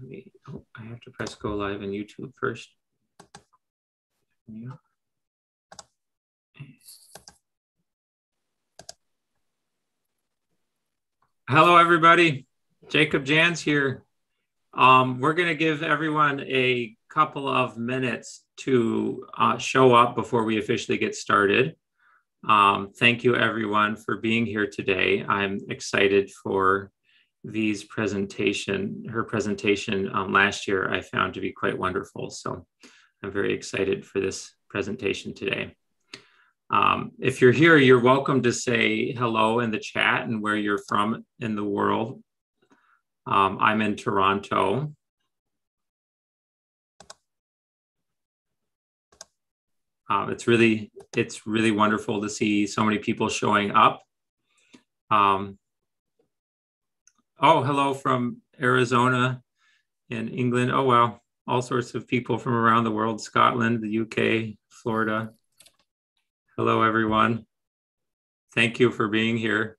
let me, oh, I have to press go live in YouTube first. Yeah. Hello, everybody. Jacob Jans here. Um, we're going to give everyone a couple of minutes to uh, show up before we officially get started. Um, thank you, everyone, for being here today. I'm excited for V's presentation. Her presentation um, last year I found to be quite wonderful. So I'm very excited for this presentation today. Um, if you're here, you're welcome to say hello in the chat and where you're from in the world. Um, I'm in Toronto. Um, it's really it's really wonderful to see so many people showing up. Um, oh, hello from Arizona and England. Oh wow, all sorts of people from around the world: Scotland, the UK, Florida. Hello, everyone. Thank you for being here.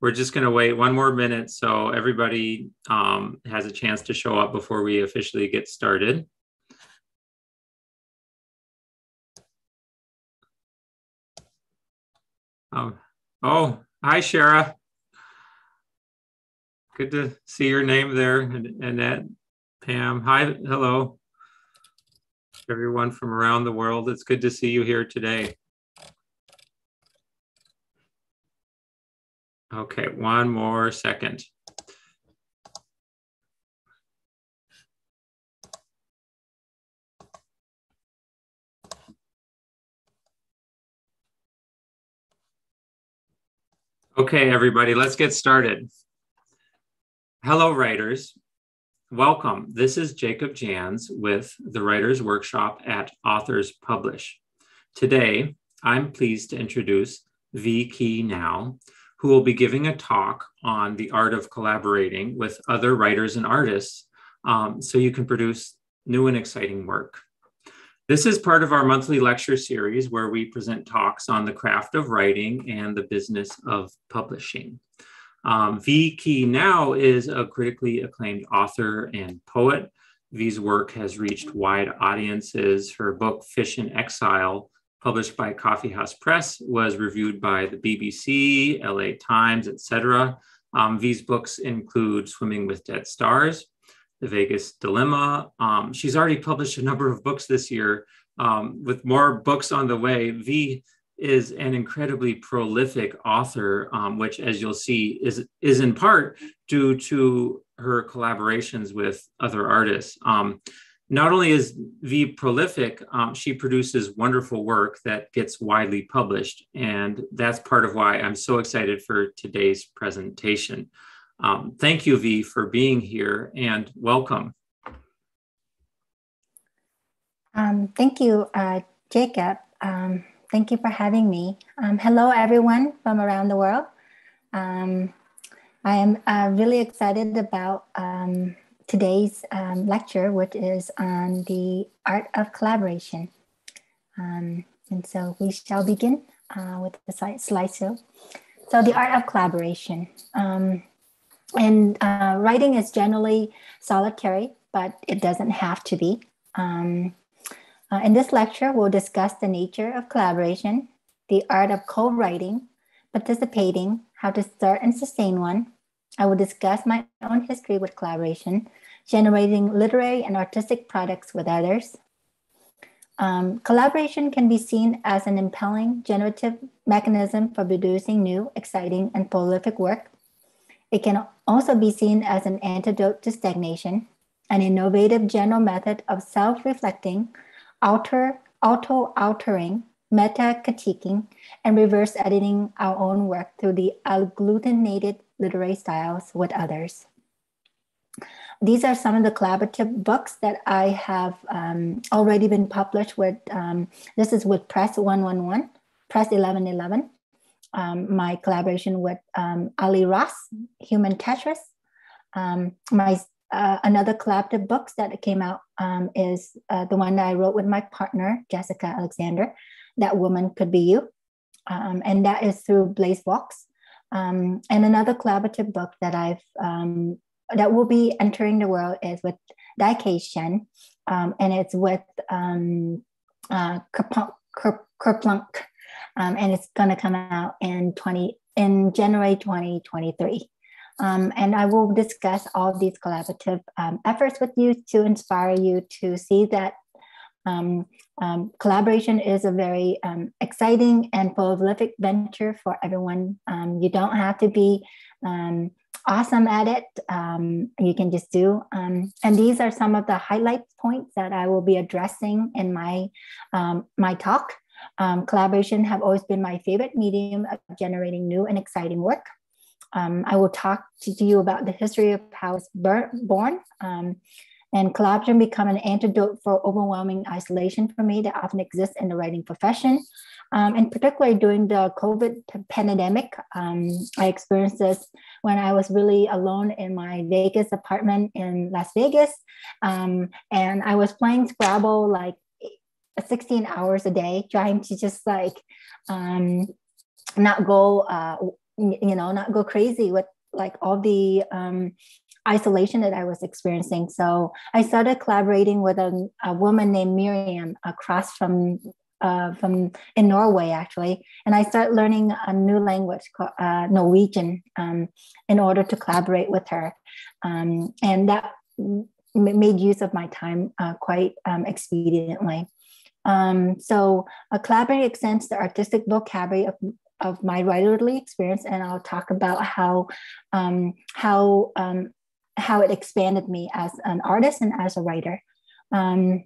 We're just going to wait one more minute so everybody um, has a chance to show up before we officially get started. Um, oh, hi, Shara. Good to see your name there, Annette, Pam. Hi, hello everyone from around the world. It's good to see you here today. Okay, one more second. Okay, everybody, let's get started. Hello, writers. Welcome. This is Jacob Jans with the Writers Workshop at Authors Publish. Today, I'm pleased to introduce Vi Khi Nao, who will be giving a talk on the art of collaborating with other writers and artists um, so you can produce new and exciting work. This is part of our monthly lecture series where we present talks on the craft of writing and the business of publishing. Um, Vi Khi Nao is a critically acclaimed author and poet. V's work has reached wide audiences. Her book, Fish in Exile, published by Coffeehouse Press, was reviewed by the BBC, LA Times, etc. Um, V's books include Swimming with Dead Stars, The Vegas Dilemma. Um, she's already published a number of books this year. Um, with more books on the way, V is an incredibly prolific author, um, which, as you'll see, is is in part due to her collaborations with other artists. Um, not only is V prolific, um, she produces wonderful work that gets widely published, and that's part of why I'm so excited for today's presentation. Um, thank you, V, for being here, and welcome. Um, thank you, uh, Jacob. Um, Thank you for having me. Um, hello, everyone from around the world. Um, I am uh, really excited about um, today's lecture, which is on the art of collaboration. And so we shall begin uh, with the slide slideshow. So the art of collaboration. Um, and uh, writing is generally solitary, but it doesn't have to be. Um, uh, in this lecture, we'll discuss the nature of collaboration, the art of co-writing, participating, how to start and sustain one. I will discuss my own history with collaboration, generating literary and artistic products with others. Um, collaboration can be seen as an impelling generative mechanism for producing new, exciting, and prolific work. It can also be seen as an antidote to stagnation, an innovative general method of self-reflecting alter, auto-altering, meta-critiquing, and reverse editing our own work through the agglutinated literary styles with others. These are some of the collaborative books that I have um, already been published with. Um, this is with Press 111, Press 1111. Um, my collaboration with um, Ali Raz, Human Tetris. Um, my uh, another collaborative books that came out um, is uh, the one that I wrote with my partner, Jessica Alexander, That Woman Could Be You. Um, and that is through BlazeVox. Um, and another collaborative book that I've that will be entering the world is with Dai Shen, and it's with uh, Kerplunk, um, and it's going to come out in 20 in January 2023. Um, and I will discuss all these collaborative um, efforts with you to inspire you to see that um, um collaboration is a very um, exciting and prolific venture for everyone. Um, you don't have to be awesome at it. you can just do. and these are some of the highlight points that I will be addressing in my my talk. Collaboration have always been my favorite medium of generating new and exciting work. Um, I will talk to you about the history of how it's born. Um, and collaboration become an antidote for overwhelming isolation for me that often exists in the writing profession. Um, and particularly during the COVID pandemic, um, I experienced this when I was really alone in my Vegas apartment in Las Vegas. Um, and I was playing Scrabble like 16 hours a day, trying to just like um, not go uh, you know not go crazy with like all the um, isolation that I was experiencing. So I started collaborating with a, a woman named Miriam across from uh, from in Norway actually, and I started learning a new language called uh, Norwegian um, in order to collaborate with her, um, and that made use of my time uh, quite um, expediently. Um, so a collaborating extends the artistic vocabulary of of my writerly experience, and I'll talk about how um, how um, how it expanded me as an artist and as a writer. Um,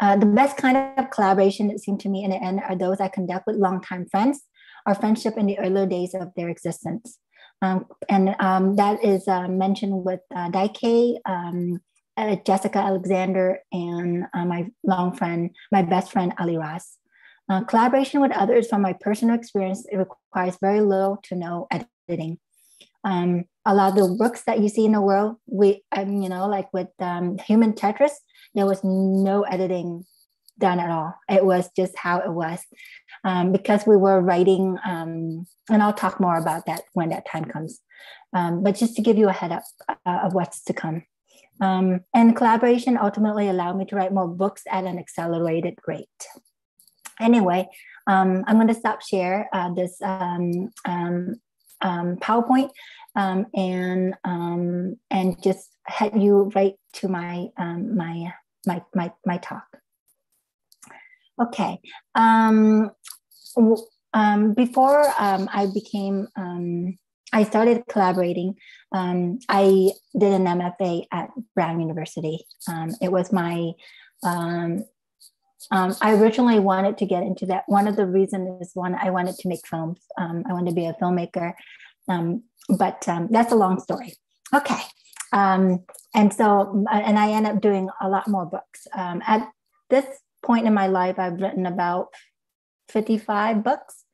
uh, the best kind of collaboration, it seemed to me, in the end, are those I conduct with longtime friends or friendship in the earlier days of their existence. Um, and um, that is uh, mentioned with uh, Dai Kei, um, uh, Jessica Alexander, and uh, my long friend, my best friend, Ali Raz. Uh, collaboration with others, from my personal experience, it requires very little to no editing. Um, a lot of the books that you see in the world, we, um, you know, like with um, Human Tetris, there was no editing done at all. It was just how it was um, because we were writing, um, and I'll talk more about that when that time comes. Um, but just to give you a head up uh, of what's to come. Um, and collaboration ultimately allowed me to write more books at an accelerated rate anyway, um, I'm going to stop share uh, this um, um, um PowerPoint um, and and just head you right to my my my my my talk. Okay. before I became I started collaborating. Um, I did an MFA at Brown University. Um, it was my um, um, I originally wanted to get into that. One of the reasons is one, I wanted to make films. Um, I wanted to be a filmmaker, um, but that's a long story. Okay. And so, uh, and I end up doing a lot more books. At this point in my life, I've written about 55 books.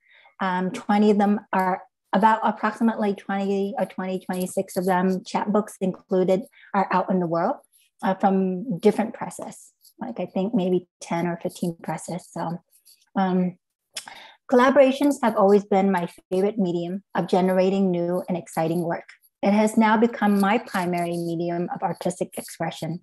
20 of them are about approximately 20 or 20, 26 of them, chapbooks included, are out in the world uh, from different presses like I think maybe 10 or 15 presses. So um, collaborations have always been my favorite medium of generating new and exciting work. It has now become my primary medium of artistic expression.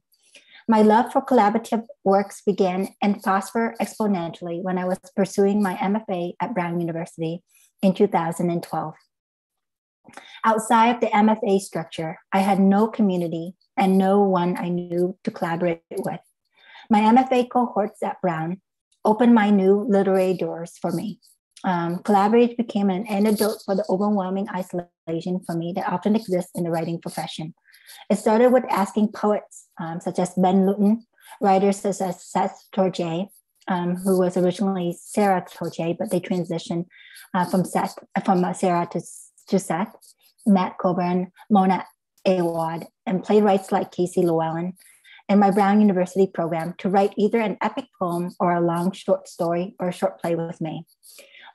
My love for collaborative works began and prospered exponentially when I was pursuing my MFA at Brown University in 2012. Outside of the MFA structure, I had no community and no one I knew to collaborate with. My MFA cohorts at Brown opened my new literary doors for me. Um, collaboration became an antidote for the overwhelming isolation for me that often exists in the writing profession. It started with asking poets um, such as Ben Luton, writers such as Seth Torjay, um, who was originally Sarah Torjay, but they transitioned uh, from Seth from uh, Sarah to, to Seth, Matt Coburn, Mona Awad, and playwrights like Casey Llewellyn, in my Brown University program to write either an epic poem or a long short story or a short play with me.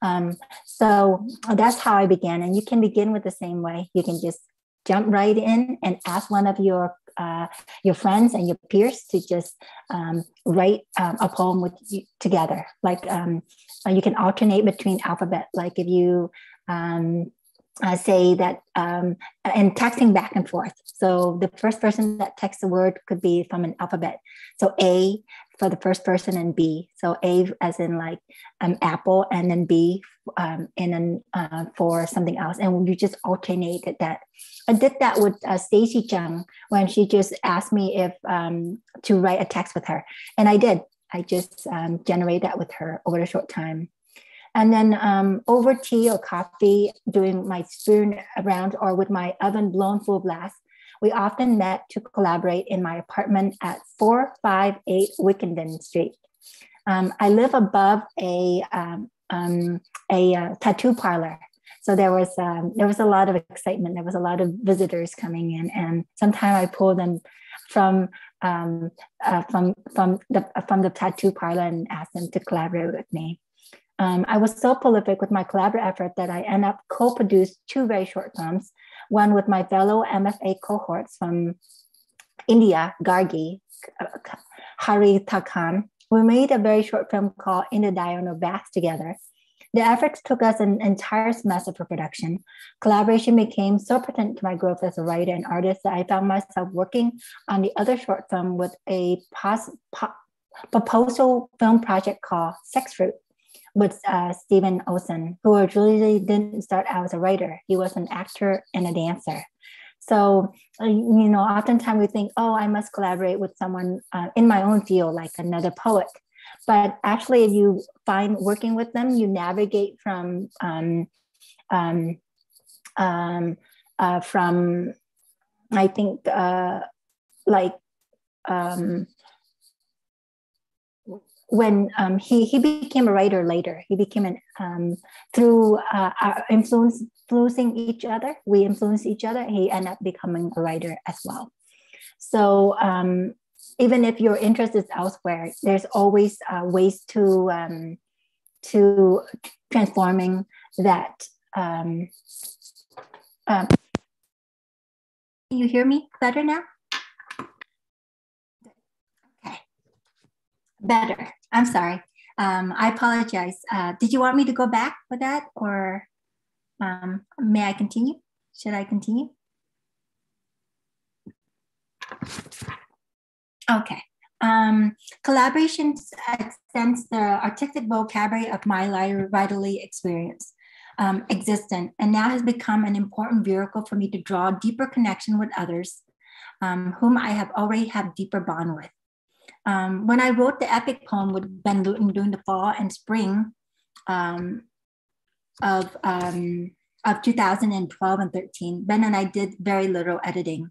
Um, so that's how I began. And you can begin with the same way. You can just jump right in and ask one of your uh, your friends and your peers to just um, write um, a poem with you together. Like um, uh, you can alternate between alphabet. Like if you um, uh, say that um, and texting back and forth. So the first person that texts a word could be from an alphabet. So A for the first person and B. So A as in like um, apple, and then B um, and then uh, for something else. And you just alternated that. I did that with uh, Stacy Chung when she just asked me if um, to write a text with her, and I did. I just um, generated that with her over a short time. And then um, over tea or coffee, doing my spoon around or with my oven blown full blast, we often met to collaborate in my apartment at 458 Wickenden Street. Um, I live above a, um, um, a uh, tattoo parlor. So there was um, there was a lot of excitement. There was a lot of visitors coming in, and sometimes I pulled them from um, uh, from from the from the tattoo parlor and asked them to collaborate with me. Um, I was so prolific with my collaborative effort that I end up co-produced two very short films, one with my fellow MFA cohorts from India, Gargi, Hari Takhan. We made a very short film called In the Diurnal Bath together. The efforts took us an entire semester for production. Collaboration became so pertinent to my growth as a writer and artist that I found myself working on the other short film with a pos- po- proposal film project called Sex Fruit with uh, Stephen Olson, who originally didn't start out as a writer. He was an actor and a dancer. So, uh, you know, oftentimes we think, oh, I must collaborate with someone uh, in my own field, like another poet. But actually, if you find working with them, you navigate from um, um, um, uh, from, I think, uh, like um, when um, he he became a writer later, he became an um, through uh, influence, influencing each other. We influence each other. He ended up becoming a writer as well. So um, even if your interest is elsewhere, there's always uh, ways to um, to transforming that. Um, um, you hear me better now? Better. I'm sorry. Um, I apologize. Uh, did you want me to go back with that or um, may I continue? Should I continue? Okay. Um, collaboration extends the artistic vocabulary of my writerly experience, um, existent, and now has become an important vehicle for me to draw deeper connection with others um, whom I have already have deeper bond with. Um, when I wrote the epic poem with Ben Luton during the fall and spring um, of, um, of 2012 and 13, Ben and I did very little editing.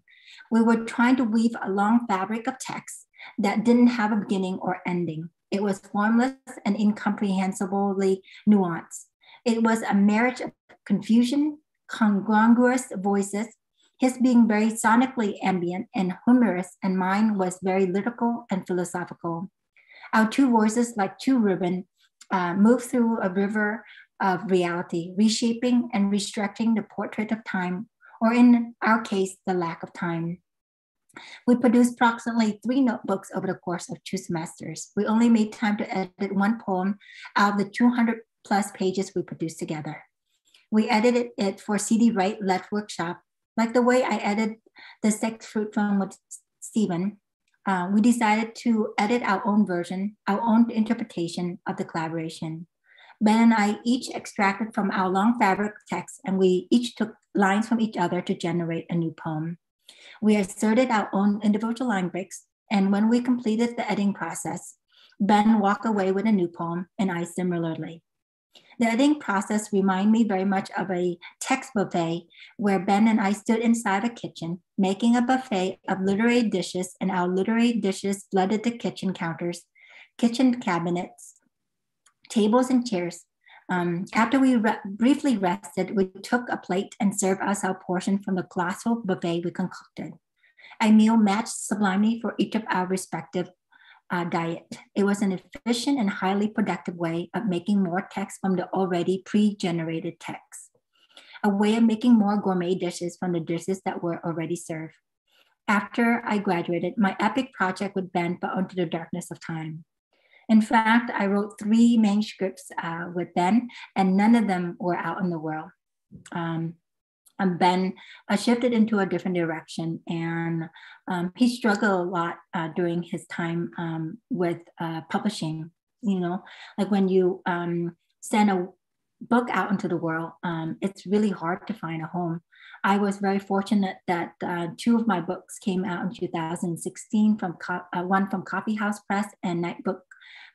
We were trying to weave a long fabric of text that didn't have a beginning or ending. It was formless and incomprehensibly nuanced. It was a marriage of confusion, congruous voices, his being very sonically ambient and humorous, and mine was very lyrical and philosophical. Our two voices, like two ribbon, uh, move through a river of reality, reshaping and restructuring the portrait of time, or in our case, the lack of time. We produced approximately three notebooks over the course of two semesters. We only made time to edit one poem out of the 200 plus pages we produced together. We edited it for CD Wright Left Workshop like the way I edited the sex fruit with Stephen, uh, we decided to edit our own version, our own interpretation of the collaboration. Ben and I each extracted from our long fabric text, and we each took lines from each other to generate a new poem. We asserted our own individual line breaks, and when we completed the editing process, Ben walked away with a new poem, and I similarly. The editing process reminded me very much of a text buffet where Ben and I stood inside a kitchen making a buffet of literary dishes, and our literary dishes flooded the kitchen counters, kitchen cabinets, tables, and chairs. Um, after we re- briefly rested, we took a plate and served us our portion from the colossal buffet we concocted. A meal matched sublimely for each of our respective uh, diet. It was an efficient and highly productive way of making more text from the already pre-generated text, a way of making more gourmet dishes from the dishes that were already served. After I graduated, my epic project would bend but onto the darkness of time. In fact, I wrote three manuscripts uh, with Ben, and none of them were out in the world. Um, um, Ben uh, shifted into a different direction, and um, he struggled a lot uh, during his time um, with uh, publishing. You know, like when you um, send a book out into the world, um, it's really hard to find a home. I was very fortunate that uh, two of my books came out in 2016 from co- uh, one from Coffee House Press and Nightboat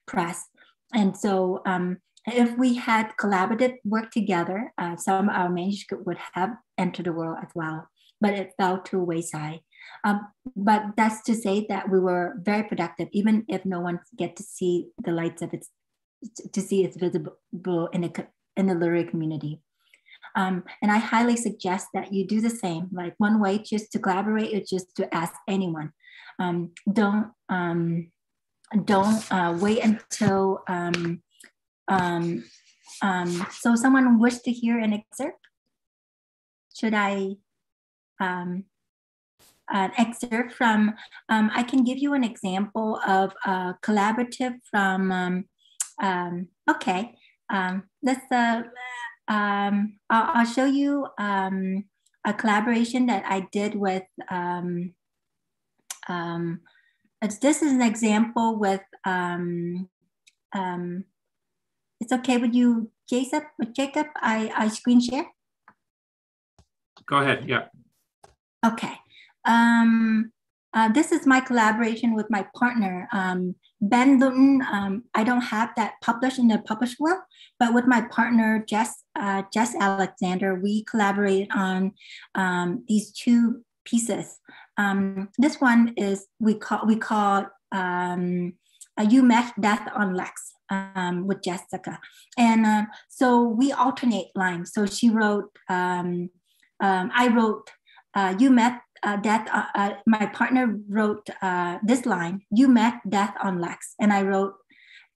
Press. And so um, if we had collaborative work together, uh, some of our manuscript would have entered the world as well, but it fell to wayside. Um, but that's to say that we were very productive, even if no one get to see the lights of its, to see it's visible in the, in the literary community. Um, and I highly suggest that you do the same. Like one way just to collaborate is just to ask anyone. Um, don't um, don't uh, wait until um, um, um, so someone wish to hear an excerpt? Should I um, an excerpt from, um, I can give you an example of a collaborative from, um, um, okay, um, let's, uh, um, I'll, I'll show you um, a collaboration that I did with, um, um, this is an example with um, um, it's okay with you, Jacob? Jacob, I, I screen share. Go ahead. Yeah. Okay. Um, uh, this is my collaboration with my partner, um, Ben Luton. Um, I don't have that published in the published world, but with my partner, Jess, uh, Jess Alexander, we collaborated on um, these two pieces. Um, this one is we call we call um, You Met Death on Lex um, with Jessica. And uh, so we alternate lines. So she wrote, um, um, I wrote, uh, you met uh, death, uh, uh, my partner wrote uh, this line, you met death on Lex. And I wrote,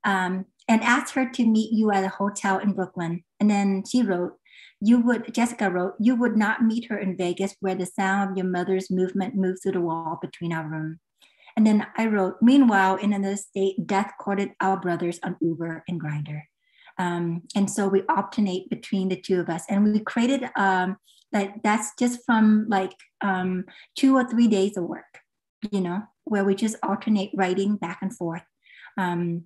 um, and asked her to meet you at a hotel in Brooklyn. And then she wrote, you would, Jessica wrote, you would not meet her in Vegas where the sound of your mother's movement moves through the wall between our room. And then I wrote, meanwhile, in another state, death courted our brothers on Uber and Grindr. Um, and so we alternate between the two of us. And we created um, that that's just from like um, two or three days of work, you know, where we just alternate writing back and forth. Um,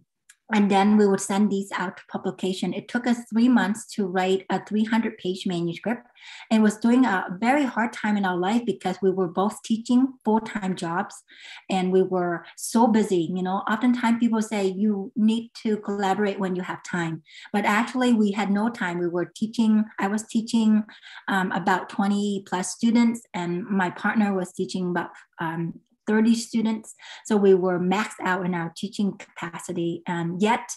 and then we would send these out to publication. It took us three months to write a 300 page manuscript and was doing a very hard time in our life because we were both teaching full-time jobs and we were so busy. You know, oftentimes people say you need to collaborate when you have time, but actually we had no time. We were teaching, I was teaching um, about 20 plus students and my partner was teaching about um, 30 students. So we were maxed out in our teaching capacity. And yet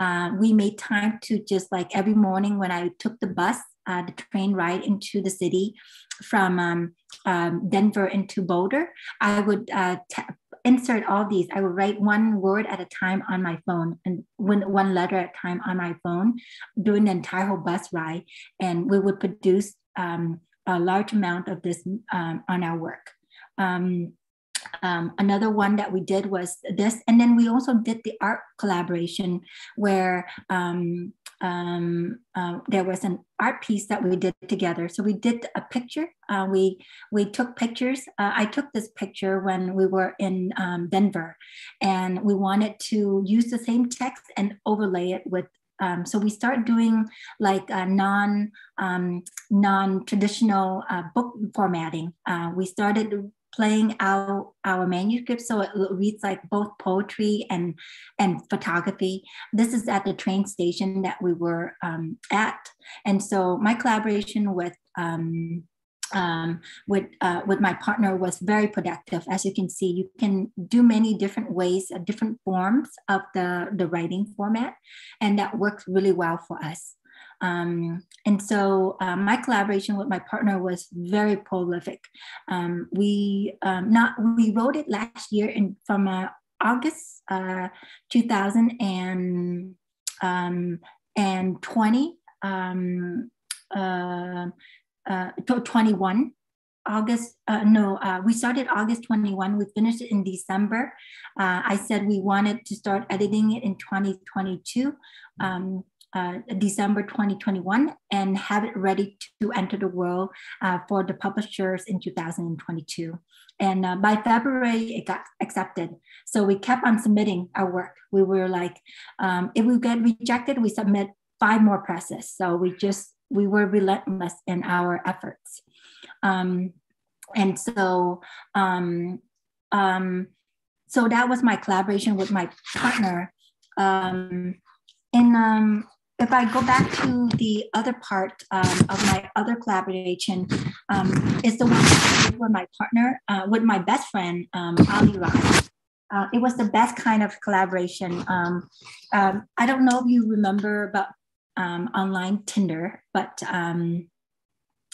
uh, we made time to just like every morning when I took the bus, uh, the train ride into the city from um, um, Denver into Boulder, I would uh, t- insert all these. I would write one word at a time on my phone and one, one letter at a time on my phone during the entire whole bus ride. And we would produce um, a large amount of this um, on our work. Um, um, another one that we did was this, and then we also did the art collaboration where um, um, uh, there was an art piece that we did together. So we did a picture. Uh, we we took pictures. Uh, I took this picture when we were in um, Denver, and we wanted to use the same text and overlay it with um, so we start doing like a non um, non traditional uh, book formatting. Uh, we started playing out our manuscript so it reads like both poetry and and photography this is at the train station that we were um, at and so my collaboration with um, um, with uh, with my partner was very productive. As you can see, you can do many different ways, uh, different forms of the the writing format, and that works really well for us. Um, and so um, my collaboration with my partner was very prolific. Um, we um, not we wrote it last year in from uh, August uh, 2020 um, um, uh, uh, 21 August, uh, no, uh, we started August 21. We finished it in December. Uh, I said we wanted to start editing it in 2022. Um, uh, December 2021 and have it ready to enter the world uh, for the publishers in 2022. And uh, by February, it got accepted. So we kept on submitting our work. We were like, um, if we get rejected, we submit five more presses. So we just, we were relentless in our efforts. Um, and so, um, um, so that was my collaboration with my partner. Um, and um, if I go back to the other part um, of my other collaboration, um, is the one with my partner, uh, with my best friend, um, Ali Rai. Uh, it was the best kind of collaboration. Um, um, I don't know if you remember about um, online Tinder, but um,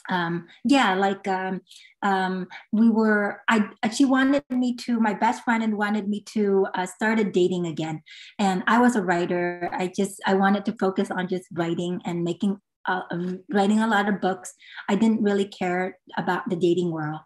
um, yeah, like um, um, we were, I she wanted me to, my best friend and wanted me to uh, started dating again. And I was a writer. I just, I wanted to focus on just writing and making, uh, writing a lot of books. I didn't really care about the dating world.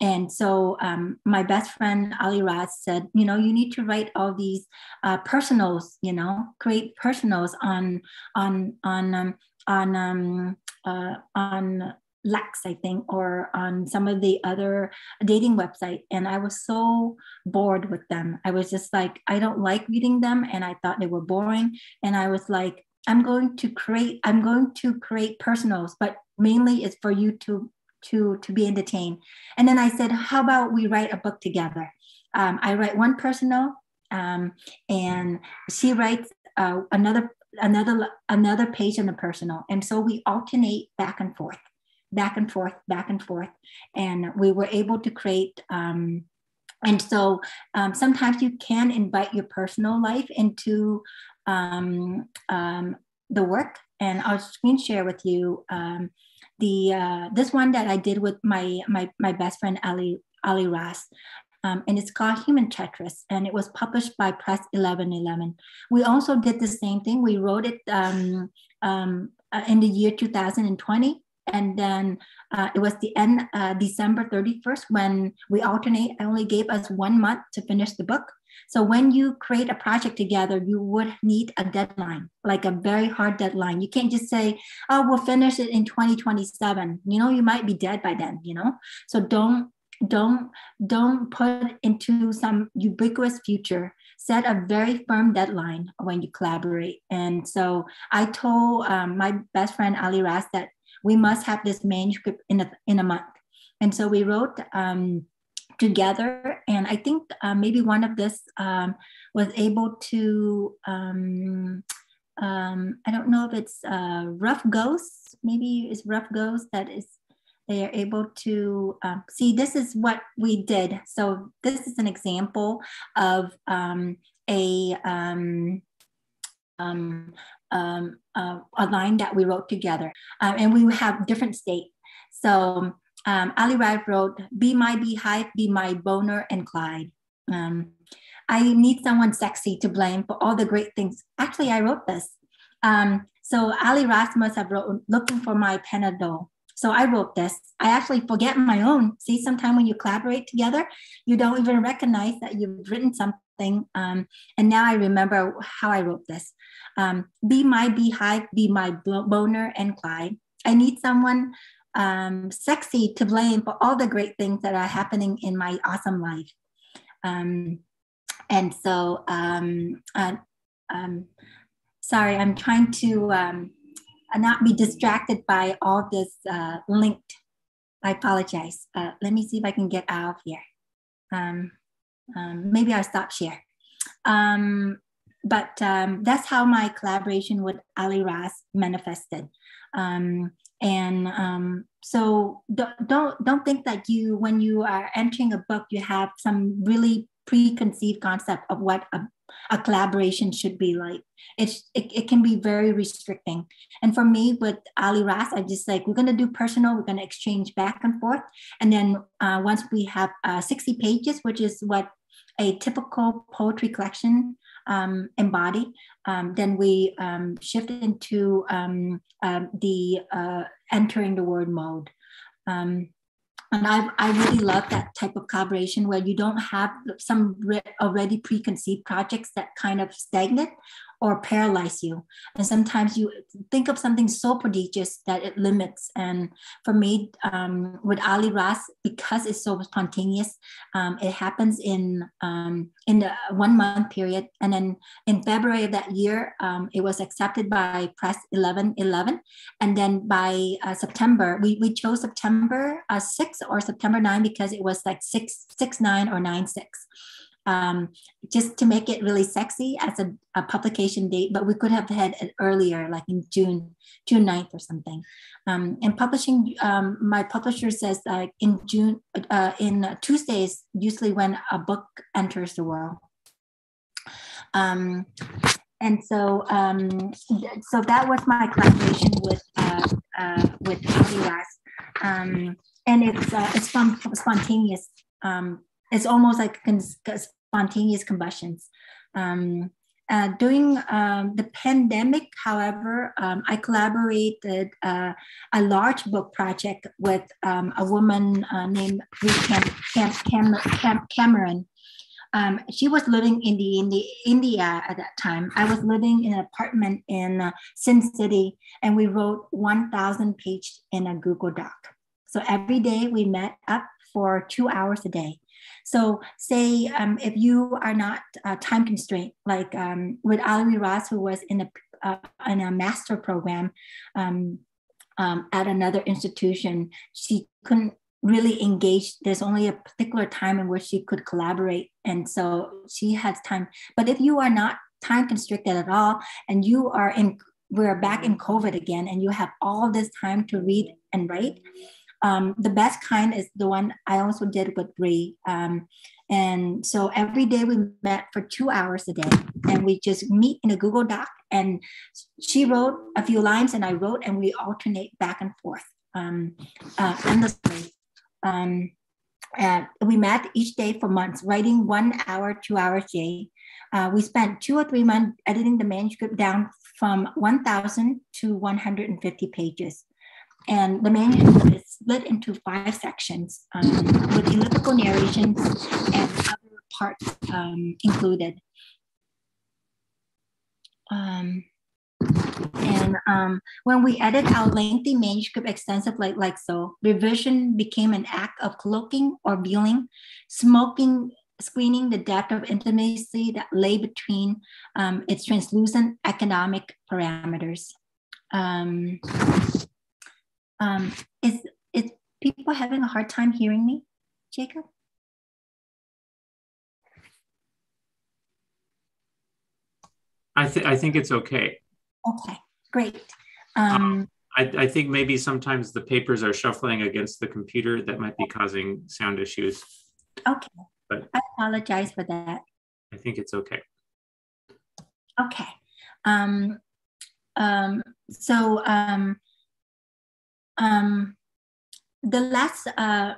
And so um, my best friend Ali Raz said, you know, you need to write all these uh, personals, you know, create personals on on on um, on um, uh, on Lex, I think, or on some of the other dating website. And I was so bored with them. I was just like, I don't like reading them. And I thought they were boring. And I was like, I'm going to create, I'm going to create personals, but mainly it's for you to to to be entertained. And then I said, how about we write a book together? Um, I write one personal, um, and she writes uh, another another another page in the personal, and so we alternate back and forth back and forth, back and forth. And we were able to create. Um, and so um, sometimes you can invite your personal life into um, um, the work. And I'll screen share with you um, the uh, this one that I did with my my, my best friend Ali Ali Raz. Um, and it's called Human Tetris, and it was published by Press 1111. We also did the same thing. We wrote it um, um, uh, in the year 2020, and then uh, it was the end uh, december 31st when we alternate I only gave us one month to finish the book. So when you create a project together you would need a deadline like a very hard deadline. You can't just say oh we'll finish it in 2027 you know you might be dead by then you know? So don't don't don't put into some ubiquitous future set a very firm deadline when you collaborate. And so i told um, my best friend ali raz that we must have this manuscript in a, in a month. And so we wrote um, together. And I think uh, maybe one of this um, was able to, um, um, I don't know if it's uh, Rough Ghosts, maybe it's Rough Ghosts that is, they are able to um, see this is what we did. So this is an example of um, a, um, um, uh, a line that we wrote together. Um, and we have different state. So um, Ali Rai wrote, be my beehive, be my boner and Clyde. Um, I need someone sexy to blame for all the great things. Actually, I wrote this. Um, so Ali Rasmus have wrote, looking for my Panadol. So I wrote this. I actually forget my own. See, sometimes when you collaborate together, you don't even recognize that you've written something. Um, and now I remember how I wrote this. Um, be my beehive, be my boner and Clyde. I need someone um, sexy to blame for all the great things that are happening in my awesome life. Um, and so, um, uh, um, sorry, I'm trying to um, and not be distracted by all this uh, linked. I apologize. Uh, let me see if I can get out of here. Um, um, maybe I'll stop share. Um, but um, that's how my collaboration with Ali Raz manifested. Um, and um, so don't, don't don't think that you when you are entering a book you have some really preconceived concept of what a a collaboration should be like. It's it, it can be very restricting. And for me with Ali Raz, I just like we're gonna do personal, we're gonna exchange back and forth. And then uh, once we have uh, 60 pages, which is what a typical poetry collection um, embody, um, then we um, shift into um, um, the uh, entering the word mode. Um, and I, I really love that type of collaboration where you don't have some already preconceived projects that kind of stagnate or paralyze you. And sometimes you think of something so prodigious that it limits. And for me, um, with Ali Raz, because it's so spontaneous, um, it happens in um, in the one month period. And then in February of that year, um, it was accepted by Press 1111. And then by uh, September, we, we chose September uh, 6 or September 9 because it was like 6, 6 9 or 9 6 um, just to make it really sexy as a, a, publication date, but we could have had it earlier, like in June, June 9th or something. Um, and publishing, um, my publisher says like in June, uh, in Tuesdays, usually when a book enters the world. Um, and so, um, so that was my collaboration with uh, uh, with um, and it's uh, it's from spontaneous um, it's almost like spontaneous combustions. Um, uh, during um, the pandemic, however, um, I collaborated uh, a large book project with um, a woman uh, named Cam, Cam, Cam, Cameron. Um, she was living in the, in the India at that time. I was living in an apartment in uh, Sin City, and we wrote 1,000 pages in a Google Doc. So every day we met up for two hours a day so say um, if you are not uh, time constrained, like um, with Ali Raz, who was in a, uh, in a master program um, um, at another institution, she couldn't really engage. There's only a particular time in which she could collaborate. And so she has time. But if you are not time constricted at all and you are in, we're back in COVID again, and you have all this time to read and write, um, the best kind is the one I also did with Bree. Um, and so every day we met for two hours a day and we just meet in a Google Doc. And she wrote a few lines and I wrote, and we alternate back and forth um, uh, endlessly. Um, and we met each day for months, writing one hour, two hours a day. Uh, we spent two or three months editing the manuscript down from 1,000 to 150 pages. And the manuscript is split into five sections um, with elliptical narrations and other parts um, included. Um, and um, when we edit our lengthy manuscript extensively like so, revision became an act of cloaking or veiling, smoking, screening the depth of intimacy that lay between um, its translucent economic parameters. Um, um, is is people having a hard time hearing me, Jacob? I think I think it's okay. Okay, great. Um, I, I think maybe sometimes the papers are shuffling against the computer that might be causing sound issues. Okay, but I apologize for that. I think it's okay. Okay. Um, um, so um, um, the last, uh,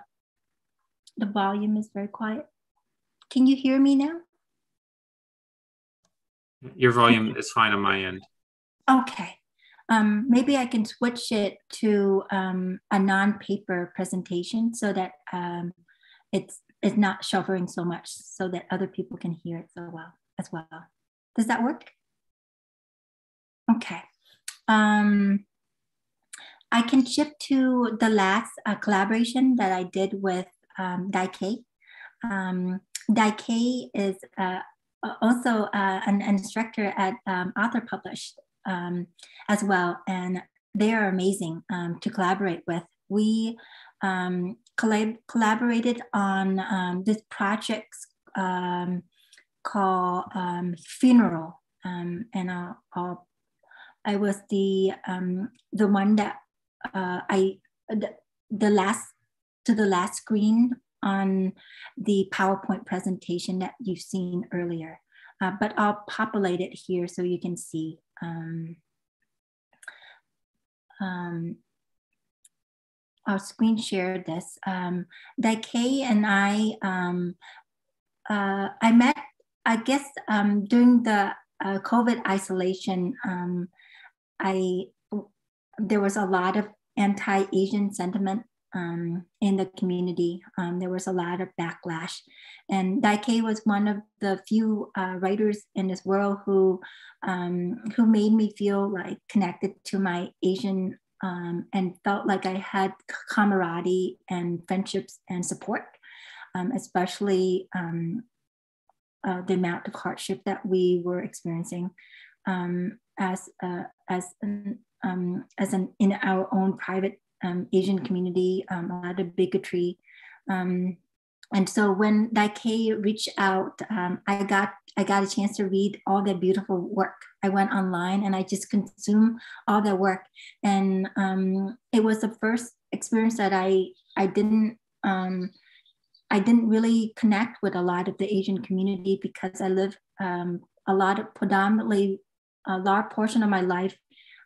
the volume is very quiet. Can you hear me now? Your volume is fine on my end. Okay. Um, maybe I can switch it to um, a non-paper presentation so that um, it's it's not shuffling so much so that other people can hear it so well as well. Does that work? Okay. Um, I can shift to the last uh, collaboration that I did with um, Dai Um, Dai is uh, also uh, an, instructor at um, Authors Publish um, as well, and they are amazing um, to collaborate with. We um, collab- collaborated on um, this project called Funeral, and I'll, I'll, I was the the one that uh, I the, the last to the last screen on the PowerPoint presentation that you've seen earlier, uh, but I'll populate it here so you can see. Um, um, I'll screen share this. Um, Daikei and I, um, uh, I met, I guess, um, during the uh, COVID isolation, um, I there was a lot of anti-Asian sentiment um, in the community. Um, there was a lot of backlash. And Daikei was one of the few uh, writers in this world who, um, who made me feel like connected to my Asian um, and felt like I had camaraderie and friendships and support, um, especially um, uh, the amount of hardship that we were experiencing as, uh, as, an, as an in our own private um, Asian community, um, a lot of bigotry. Um, and so when Daikei reached out, um, I got I got a chance to read all their beautiful work. I went online and I just consumed all their work, and um, it was the first experience that I I didn't um, I didn't really connect with a lot of the Asian community because I live a lot of predominantly a large portion of my life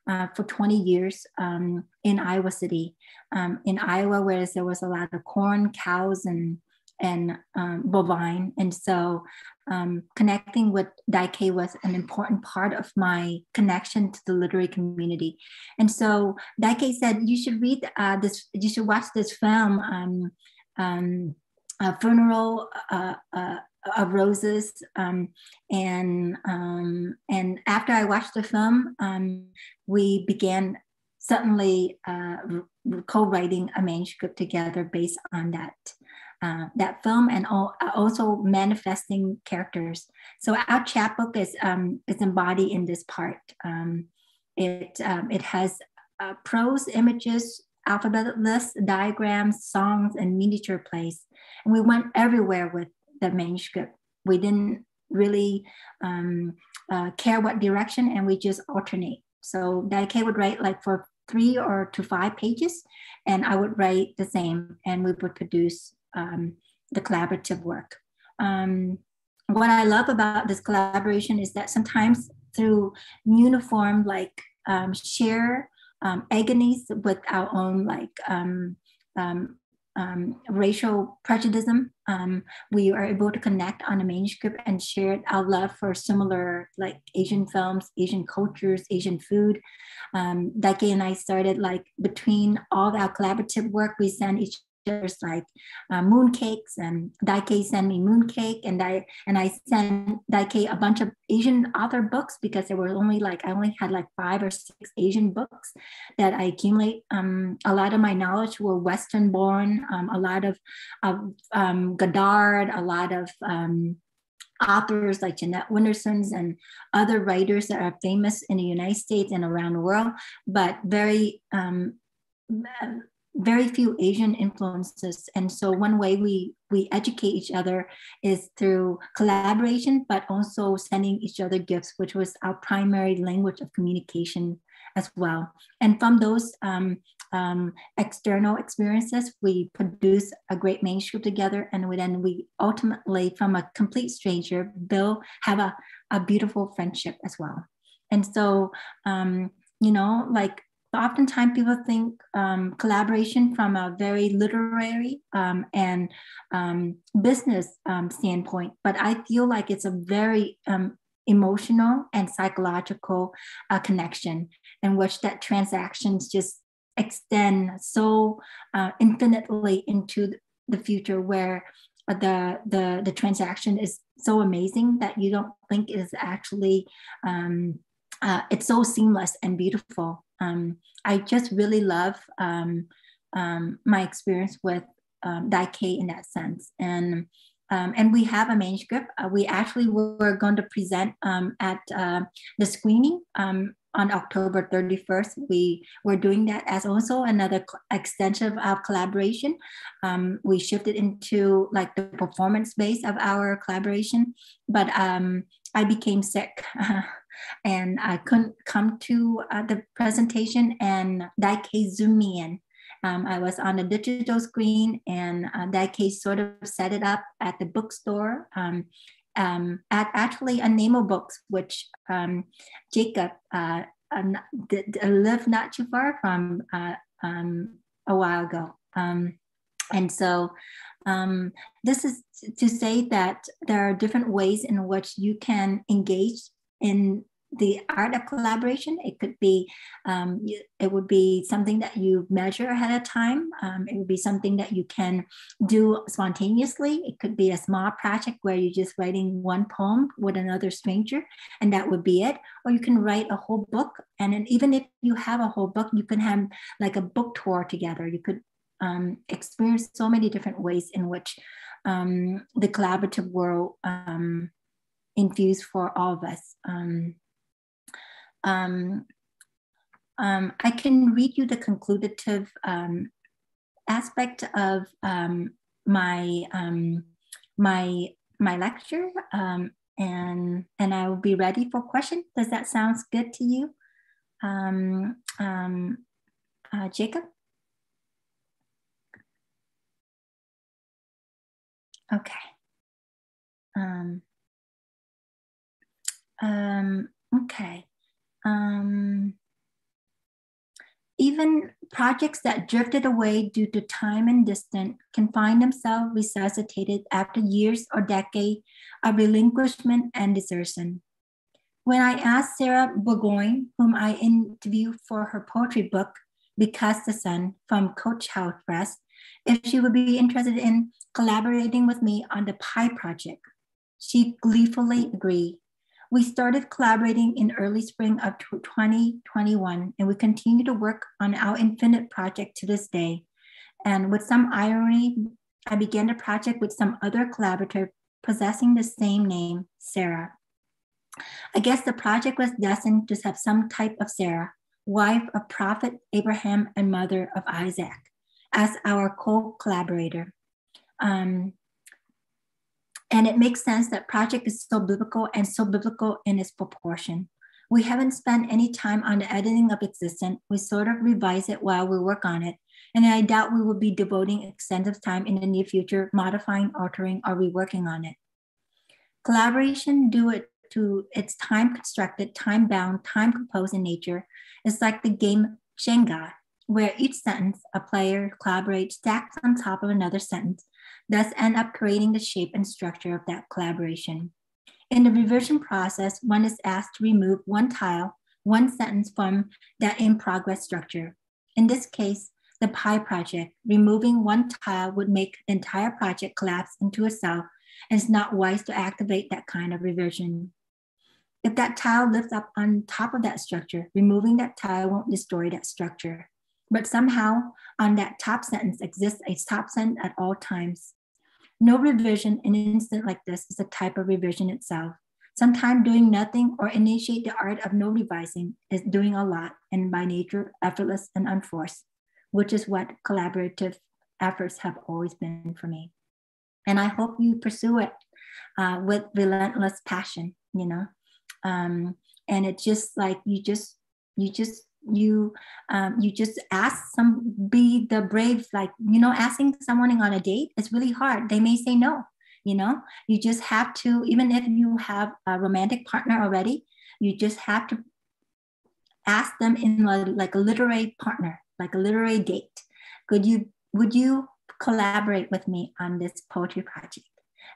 uh, for 20 years um, in Iowa City. Um, in Iowa, where there was a lot of corn, cows, and and um, bovine, and so um, connecting with Daikei was an important part of my connection to the literary community. And so Daikei said, "You should read uh, this. You should watch this film." Um, um, funeral uh, uh, of roses um, and um, and after i watched the film um, we began suddenly uh, co-writing a manuscript together based on that uh, that film and also manifesting characters. So our chapbook is um, is embodied in this part. Um, it um, it has uh, prose images alphabet lists diagrams songs and miniature plays. And we went everywhere with the manuscript. We didn't really um, uh, care what direction and we just alternate. So Daikei would write like for three or to five pages and I would write the same and we would produce um, the collaborative work. Um, what I love about this collaboration is that sometimes through uniform like um, share um, agonies with our own like um, racial prejudice, um, we are able to connect on a manuscript and share our love for similar like Asian films, Asian cultures, Asian food. Um, Daikei and I started like between all our collaborative work, we send each there's like uh, moon cakes and Daikei sent me moon cake and I and I sent Daikei a bunch of Asian author books because there were only like I only had like five or six Asian books that I accumulate. Um, a lot of my knowledge were Western born, um, a lot of, of um, Godard, a lot of um, authors like Jeanette Winterson's and other writers that are famous in the United States and around the world, but very um, very few Asian influences. And so one way we, we educate each other is through collaboration, but also sending each other gifts, which was our primary language of communication as well. And from those um, um, external experiences, we produce a great manuscript together. And we, then we ultimately, from a complete stranger, build, have a, a beautiful friendship as well. And so, um, you know, like oftentimes people think um, collaboration from a very literary um, and um, business um, standpoint, but I feel like it's a very um, emotional and psychological uh, connection in which that transactions just extend so uh, infinitely into the future where the, the, the transaction is so amazing that you don't think is actually um, uh, it's so seamless and beautiful. Um, I just really love um, um, my experience with um, Daikei in that sense. And um, and we have a manuscript. Uh, we actually were going to present um, at uh, the screening um, on October 31st. We were doing that as also another extension of our collaboration. Um, we shifted into like the performance base of our collaboration, but um, I became sick. and I couldn't come to uh, the presentation and Daikei zoomed me in. Um, I was on a digital screen and uh, Daikei sort of set it up at the bookstore um, um, at actually Anemo Books, which um, Jacob uh, lived not too far from uh, um, a while ago. Um, and so um, this is to say that there are different ways in which you can engage in the art of collaboration. It could be, um, it would be something that you measure ahead of time. Um, it would be something that you can do spontaneously. It could be a small project where you're just writing one poem with another stranger, and that would be it. Or you can write a whole book, and then even if you have a whole book, you can have like a book tour together. You could um, experience so many different ways in which um, the collaborative world infused for all of us. Um, um, um, I can read you the concludative um, aspect of um, my my my lecture, and and I will be ready for questions. Does that sound good to you, uh, Jacob? Okay. Um, um, okay. Um, even projects that drifted away due to time and distance can find themselves resuscitated after years or decades of relinquishment and desertion. When I asked Sarah Burgoyne, whom I interviewed for her poetry book, Because the Sun, from Coach House Press, if she would be interested in collaborating with me on the Pi project, she gleefully agreed. We started collaborating in early spring of 2021, and we continue to work on our Infinite project to this day. And with some irony, I began the project with some other collaborator possessing the same name, Sarah. I guess the project was destined to have some type of Sarah, wife of Prophet Abraham and mother of Isaac, as our co collaborator. Um, and it makes sense that project is so biblical and so biblical in its proportion. We haven't spent any time on the editing of existence. We sort of revise it while we work on it. And I doubt we will be devoting extensive time in the near future modifying, altering, or reworking on it. Collaboration due it to its time constructed, time bound, time composed in nature is like the game Jenga, where each sentence a player collaborates stacks on top of another sentence thus end up creating the shape and structure of that collaboration. In the revision process, one is asked to remove one tile, one sentence from that in progress structure. In this case, the Pi project, removing one tile would make the entire project collapse into itself and it's not wise to activate that kind of revision. If that tile lifts up on top of that structure, removing that tile won't destroy that structure. But somehow on that top sentence exists a top sentence at all times. No revision in an instant like this is a type of revision itself. Sometimes doing nothing or initiate the art of no revising is doing a lot and by nature effortless and unforced, which is what collaborative efforts have always been for me. And I hope you pursue it uh, with relentless passion, you know. Um, and it's just like you just you just you um, you just ask some be the brave like you know asking someone on a date is really hard. They may say no you know? You just have to even if you have a romantic partner already you just have to ask them in a, like a literary partner like a literary date. Could you would you collaborate with me on this poetry project?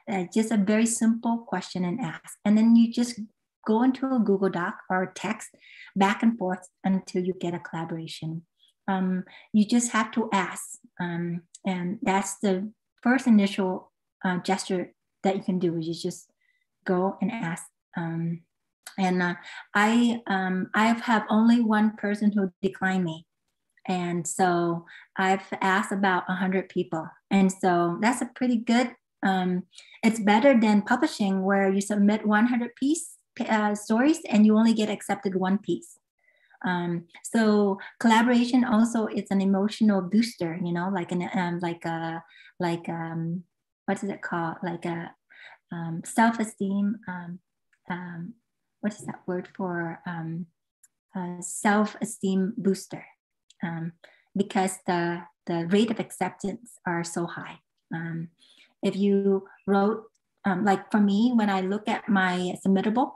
Uh, just a very simple question and ask. And then you just go into a Google Doc or text back and forth until you get a collaboration. Um, you just have to ask. Um, and that's the first initial uh, gesture that you can do is you just go and ask. Um, and uh, I, um, I have only one person who declined me. And so I've asked about 100 people. And so that's a pretty good, um, it's better than publishing where you submit 100 piece uh, stories and you only get accepted one piece. Um, so collaboration also is an emotional booster, you know, like an um, like a like um, what is it called? Like a um, self-esteem. Um, um, what is that word for um, self-esteem booster? Um, because the the rate of acceptance are so high. Um, if you wrote um, like for me, when I look at my submittable,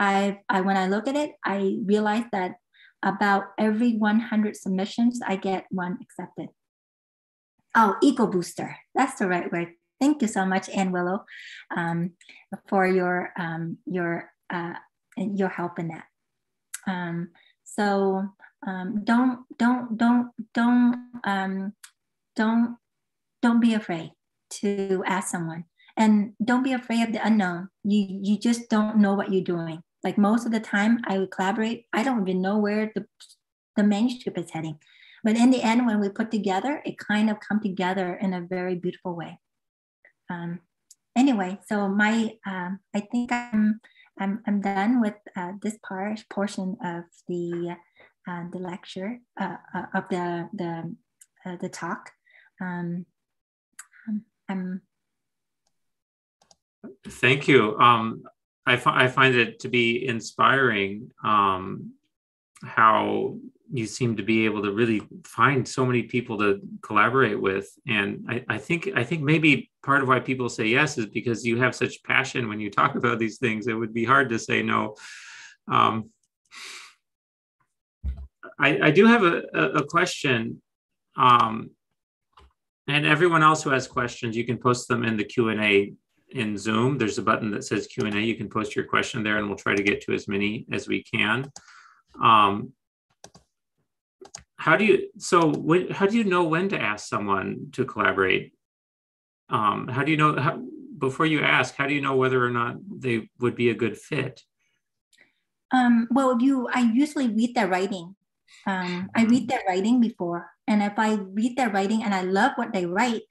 I, I when I look at it, I realize that about every 100 submissions, I get one accepted. Oh, ego booster. That's the right word. Thank you so much, Anne Willow, um, for your um, your uh, your help in that. Um, so um, don't don't don't don't um, don't don't be afraid to ask someone and don't be afraid of the unknown you you just don't know what you're doing like most of the time i would collaborate i don't even know where the the manuscript is heading but in the end when we put together it kind of come together in a very beautiful way um, anyway so my um, i think i'm i'm, I'm done with uh, this part portion of the uh, the lecture uh, uh of the the uh, the talk um, I'm. Thank you. Um, I, fi- I find it to be inspiring um, how you seem to be able to really find so many people to collaborate with. And I, I, think i think maybe part of why people say yes is because you have such passion when you talk about these things. It would be hard to say no. Um, I, I, do have a, a question um, and everyone else who has questions, you can post them in the Q&A in Zoom. There's a button that says Q&A. You can post your question there and we'll try to get to as many as we can. Um, how do you, so when, how do you know when to ask someone to collaborate? Um, how do you know, how, before you ask, how do you know whether or not they would be a good fit? Um, well, you, I usually read their writing. Um, I read their writing before and if I read their writing and I love what they write,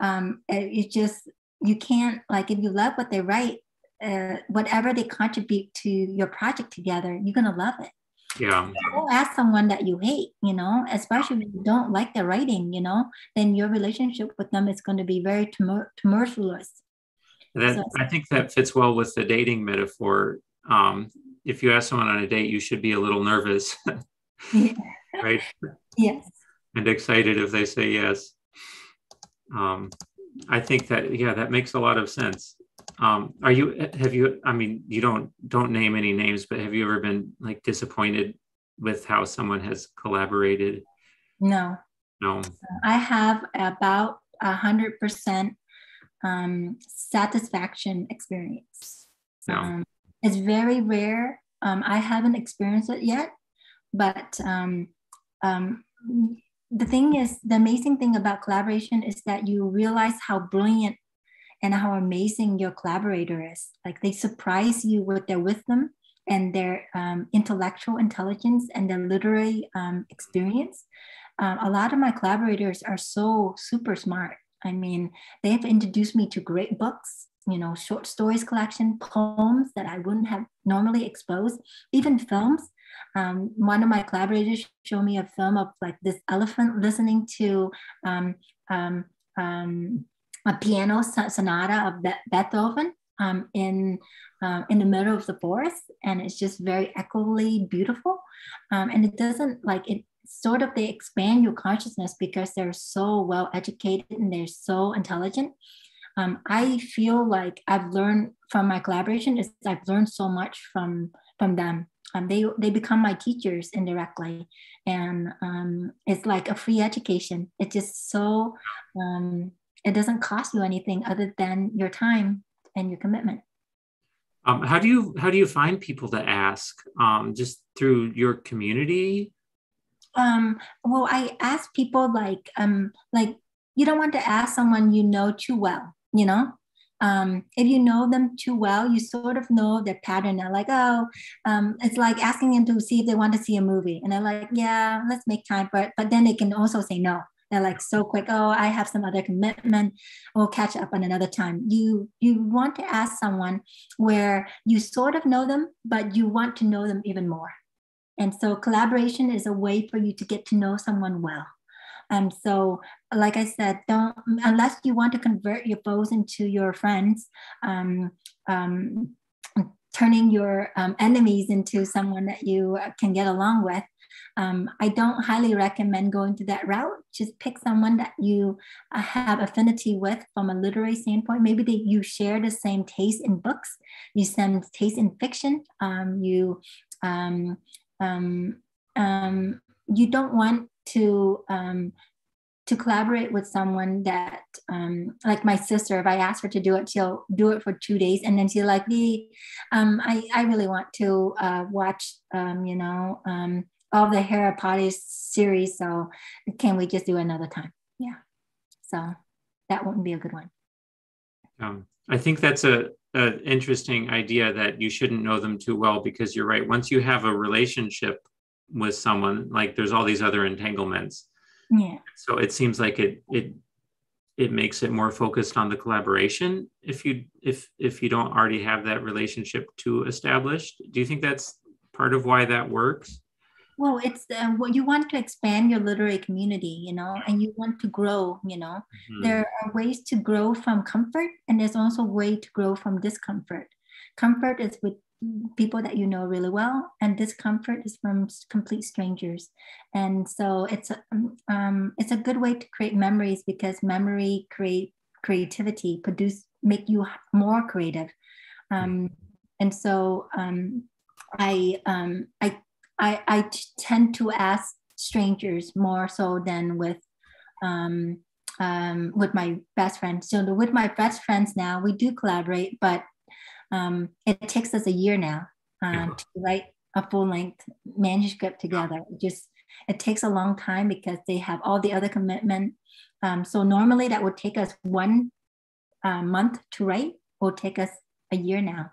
um, it, just, you can't, like, if you love what they write, uh, whatever they contribute to your project together, you're going to love it. Yeah. Don't ask someone that you hate, you know, especially if you don't like their writing, you know, then your relationship with them is going to be very tumor- tumultuous. That, so, I think that fits well with the dating metaphor. Um, if you ask someone on a date, you should be a little nervous. yeah. right? Yes and excited if they say yes. Um, I think that yeah, that makes a lot of sense. Um, are you have you? I mean, you don't don't name any names, but have you ever been like disappointed with how someone has collaborated? No. No. I have about a hundred percent um, satisfaction experience. No. Um, it's very rare. Um, I haven't experienced it yet, but um, um, the thing is, the amazing thing about collaboration is that you realize how brilliant and how amazing your collaborator is. Like they surprise you with their wisdom and their um, intellectual intelligence and their literary um, experience. Um, a lot of my collaborators are so super smart. I mean, they have introduced me to great books, you know, short stories collection, poems that I wouldn't have normally exposed, even films um, one of my collaborators showed me a film of like this elephant listening to um, um, um a piano sonata of Beethoven um, in uh, in the middle of the forest, and it's just very echoally beautiful. and it doesn't like it sort of they expand your consciousness because they're so well educated and they're so intelligent. Um, I feel like I've learned from my collaboration is I've learned so much from from them. Um, they they become my teachers indirectly. And um, it's like a free education. It's just so um, it doesn't cost you anything other than your time and your commitment. Um, how do you how do you find people to ask um, just through your community? Um, well i ask people like um like you don't want to ask someone you know too well you know um, if you know them too well, you sort of know their pattern. They're like, oh, um, it's like asking them to see if they want to see a movie, and they're like, yeah, let's make time. But but then they can also say no. They're like so quick. Oh, I have some other commitment. We'll catch up on another time. You you want to ask someone where you sort of know them, but you want to know them even more. And so collaboration is a way for you to get to know someone well. And so, like I said, don't unless you want to convert your foes into your friends. Um, um, turning your um, enemies into someone that you can get along with. Um, I don't highly recommend going to that route. Just pick someone that you uh, have affinity with from a literary standpoint. Maybe that you share the same taste in books, you same taste in fiction. Um, you um, um, um, you don't want to um, to collaborate with someone that um, like my sister if i ask her to do it she'll do it for two days and then she'll like me um, I, I really want to uh, watch um, you know um, all the harry potter series so can we just do another time? Yeah. So that wouldn't be a good one. Um, i think that's a, a interesting idea that you shouldn't know them too well because you're right. Once you have a relationship with someone like there's all these other entanglements. Yeah. So it seems like it it it makes it more focused on the collaboration if you if if you don't already have that relationship too established. Do you think that's part of why that works? Well it's uh, what you want to expand your literary community you know and you want to grow you know. Mm-hmm. there are ways to grow from comfort and there's also a way to grow from discomfort. Comfort is with people that you know really well and discomfort is from complete strangers. And so it's a um, um, it's a good way to create memories because memory create creativity produce make you more creative. Um, and so um, I, um, I i i tend to ask strangers more so than with um, um, with my best friends. So with my best friends now we do collaborate but um, it takes us a year now uh, to write a full length manuscript together. It just it takes a long time because they have all the other commitment. Um, so normally that would take us one uh, month to write. Will take us a year now.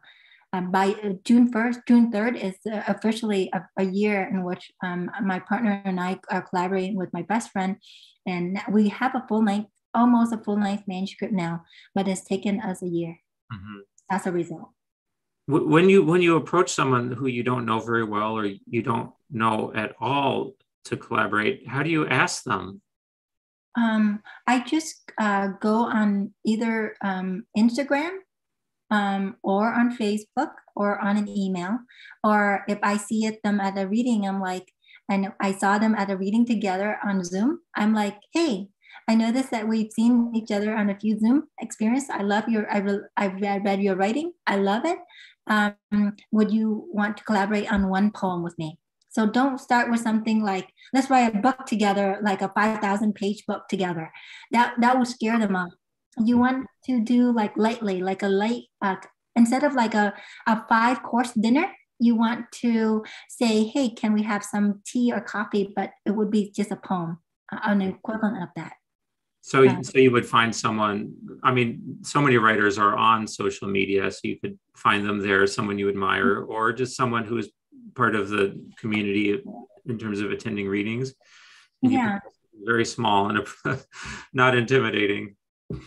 Um, by uh, June 1st, June 3rd is uh, officially a, a, year in which um, my partner and I are collaborating with my best friend. And we have a full length, almost a full length manuscript now, but it's taken us a year. Mm-hmm as a result when you when you approach someone who you don't know very well or you don't know at all to collaborate how do you ask them? Um, i just uh, go on either um, instagram um, or on facebook or on an email or if i see it, them at a reading i'm like and i saw them at a reading together on zoom i'm like hey I noticed that we've seen each other on a few Zoom experience. I love your, I re, I've read your writing. I love it. Um, would you want to collaborate on one poem with me? So don't start with something like, let's write a book together, like a 5,000 page book together. That, that will scare them off. You want to do like lightly, like a light, uh, instead of like a, a five course dinner, you want to say, hey, can we have some tea or coffee? But it would be just a poem, an equivalent of that. So, yeah. so you would find someone. I mean, so many writers are on social media, so you could find them there, someone you admire, mm-hmm. or just someone who is part of the community in terms of attending readings. Yeah, very small and not intimidating.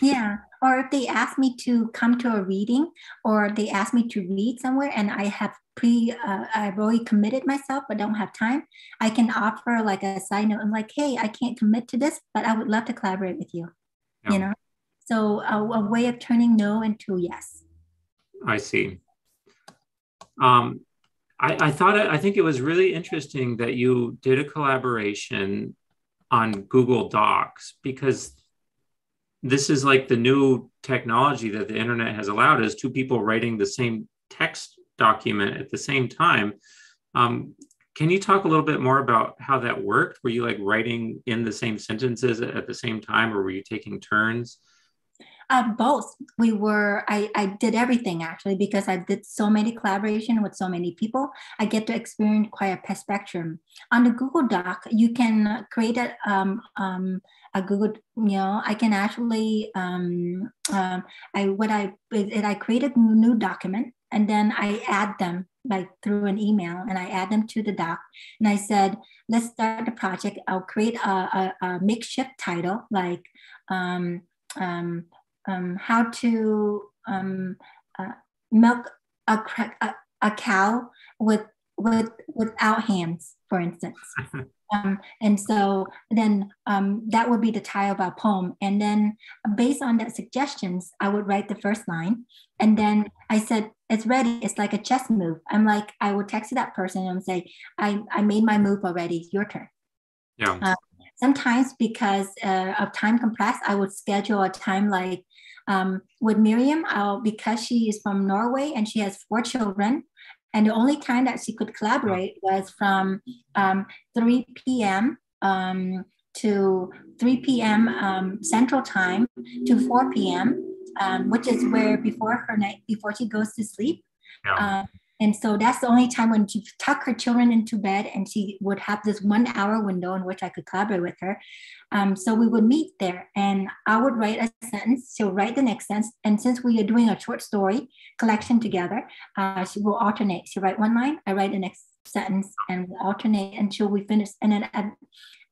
Yeah, or if they ask me to come to a reading, or they ask me to read somewhere, and I have pre uh, I've already committed myself but don't have time, I can offer like a side note. I'm like, hey, I can't commit to this, but I would love to collaborate with you. Yeah. You know, so a, a, way of turning no into yes. I see. Um, I, I thought it, I think it was really interesting that you did a collaboration on Google Docs because this is like the new technology that the internet has allowed is two people writing the same text document at the same time. Um, can you talk a little bit more about how that worked? Were you like writing in the same sentences at the same time, or were you taking turns? Uh, both. We were. I, I did everything actually because I did so many collaboration with so many people. I get to experience quite a spectrum. On the Google Doc, you can create a um, um, a Google. You know, I can actually um, um, I what I I created a new document and then I add them like through an email and I add them to the doc. And I said, let's start the project. I'll create a, a, a makeshift title like um, um, um, how to um, uh, milk a, a, a cow with, with, without hands, for instance. Um, and so then um, that would be the title of our poem. And then based on that suggestions, I would write the first line. And then I said, it's ready. It's like a chess move. I'm like, I would text that person and say, I, I made my move already. Your turn. Yeah. Uh, sometimes because uh, of time compressed, I would schedule a time like um, with Miriam, I'll, because she is from Norway and she has four children, and the only time that she could collaborate was from um, 3 p.m. Um, to 3 p.m. Um, Central Time to 4 p.m., um, which is where before her night before she goes to sleep. Yeah. And so that's the only time when she tuck her children into bed and she would have this one hour window in which I could collaborate with her. Um, so we would meet there and I would write a sentence. She'll write the next sentence. And since we are doing a short story collection together, uh, she will alternate. She'll write one line, I write the next sentence and we'll alternate until we finish. And then uh,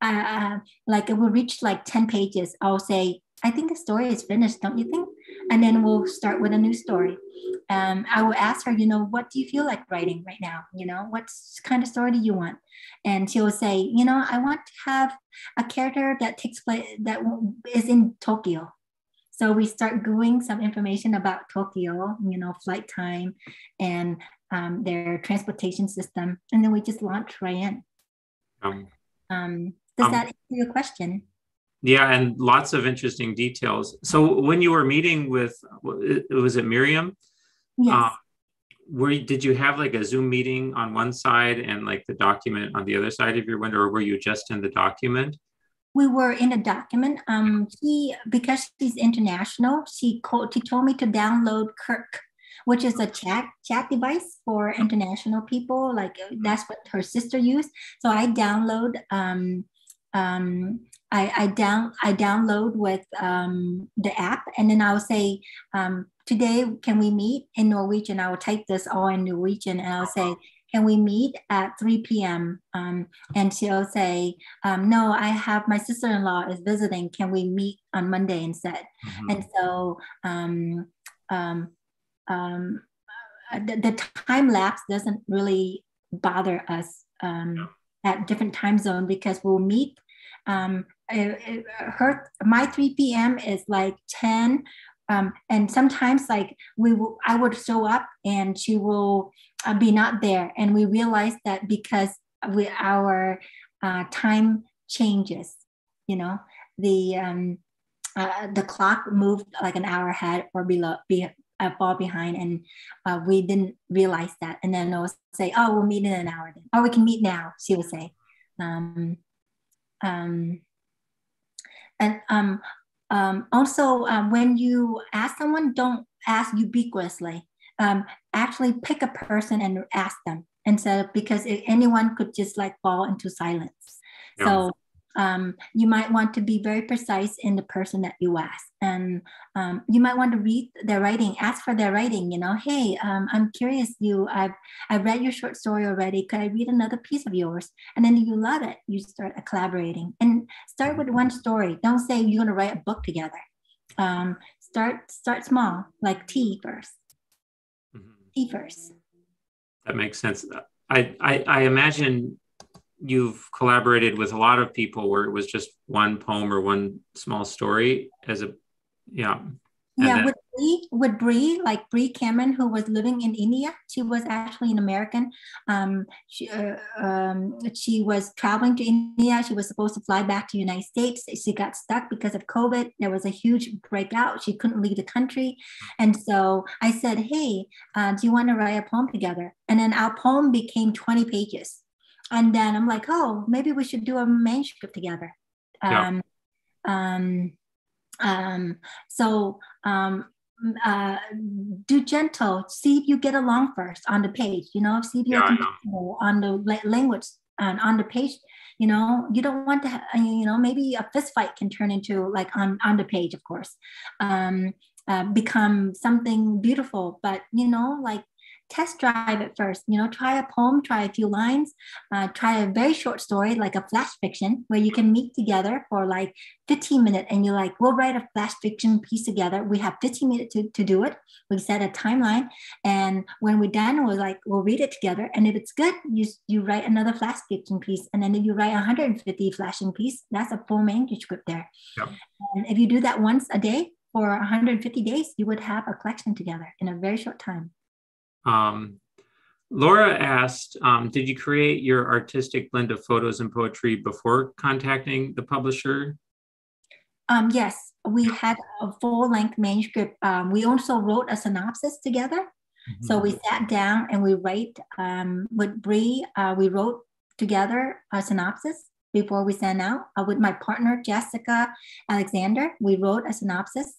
uh, like it will reach like 10 pages. I'll say, I think the story is finished, don't you think? And then we'll start with a new story. Um, I will ask her, you know, what do you feel like writing right now? You know, what kind of story do you want? And she'll say, you know, I want to have a character that takes place that is in Tokyo. So we start doing some information about Tokyo, you know, flight time and um, their transportation system, and then we just launch right in. Um, um, does um, that answer your question? Yeah, and lots of interesting details. So when you were meeting with, was it Miriam? Yes. Uh, were did you have like a Zoom meeting on one side and like the document on the other side of your window, or were you just in the document? We were in a document. Um, he because she's international, she called, she told me to download Kirk, which is a chat chat device for international people. Like that's what her sister used. So I download um, um, I, I down I download with um, the app, and then I'll say, um, "Today, can we meet in Norwegian?" I will type this all in Norwegian, and I'll say, "Can we meet at 3 p.m.?" Um, and she'll say, um, "No, I have my sister-in-law is visiting. Can we meet on Monday instead?" Mm-hmm. And so um, um, um, the, the, time lapse doesn't really bother us um, at different time zone because we'll meet um, her my 3 p.m. is like 10. Um, and sometimes like we will, I would show up and she will uh, be not there. And we realize that because we, our uh, time changes, you know, the, um, uh, the clock moved like an hour ahead or below, be, fall behind and uh, we didn't realize that and then I'll say oh we'll meet in an hour then or we can meet now she will say um, um, and um, um, also, um, when you ask someone, don't ask ubiquitously. Um, actually, pick a person and ask them instead of because anyone could just like fall into silence. Yeah. So um, you might want to be very precise in the person that you ask. And um, you might want to read their writing, ask for their writing, you know, hey, um, I'm curious, you, I've, I've read your short story already. Could I read another piece of yours? And then you love it, you start collaborating and start with one story. Don't say you're going to write a book together. Um, start, start small, like tea 1st mm-hmm. Tea first. That makes sense. I, I, I imagine you've collaborated with a lot of people where it was just one poem or one small story as a yeah and yeah then, with Bree, with Bree, like Bree Cameron, who was living in India, she was actually an American. Um, she, uh, um, she was traveling to India. She was supposed to fly back to United States. She got stuck because of COVID. There was a huge breakout. She couldn't leave the country, and so I said, "Hey, uh, do you want to write a poem together?" And then our poem became twenty pages and then I'm like, oh, maybe we should do a manuscript together. Um, yeah. um, um, so um, uh, do gentle. See if you get along first on the page. You know, see if you're yeah, on the language and on the page. You know, you don't want to. Ha- you know, maybe a fist fight can turn into like on on the page, of course. Um, uh, become something beautiful, but you know, like test drive it first. You know, try a poem, try a few lines, uh, try a very short story like a flash fiction where you can meet together for like 15 minutes and you're like, we'll write a flash fiction piece together. We have 15 minutes to, to do it. We set a timeline. And when we're done, we're like, we'll read it together. And if it's good, you, you write another flash fiction piece. And then if you write 150 flashing piece, that's a full manuscript there. Yep. And if you do that once a day, for 150 days, you would have a collection together in a very short time. Um, Laura asked, um, did you create your artistic blend of photos and poetry before contacting the publisher? Um, yes, we had a full length manuscript. Um, we also wrote a synopsis together. Mm-hmm. So we sat down and we write um, with Bree, uh, we wrote together a synopsis before we sent out. Uh, with my partner Jessica Alexander, we wrote a synopsis.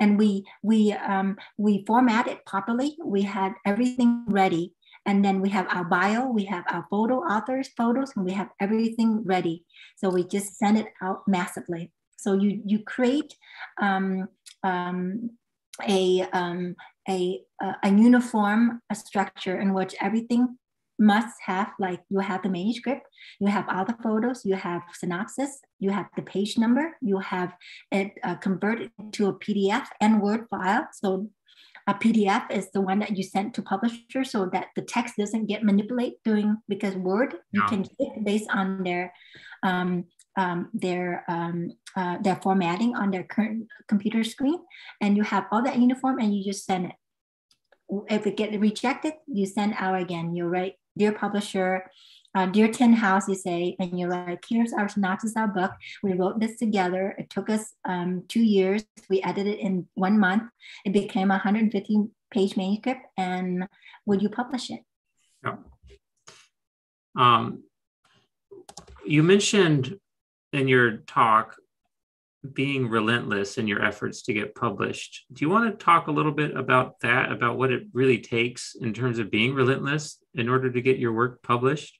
And we we um, we format it properly. We had everything ready, and then we have our bio, we have our photo authors photos, and we have everything ready. So we just send it out massively. So you you create um, um, a, um, a, a uniform a structure in which everything must have like you have the manuscript you have all the photos you have synopsis you have the page number you have it uh, converted to a pdf and word file. So a pdf is the one that you send to publisher so that the text doesn't get manipulated doing because word you can click based on their um, um, their um, uh, their formatting on their current computer screen and you have all that uniform and you just send it. If it get rejected you send out again. You write dear publisher, uh, dear Tin House, you say, and you're like, here's our synopsis our book. We wrote this together. It took us um, two years. We edited it in one month. It became a 150 page manuscript. And would you publish it? Yeah. Um, you mentioned in your talk being relentless in your efforts to get published. Do you want to talk a little bit about that, about what it really takes in terms of being relentless in order to get your work published?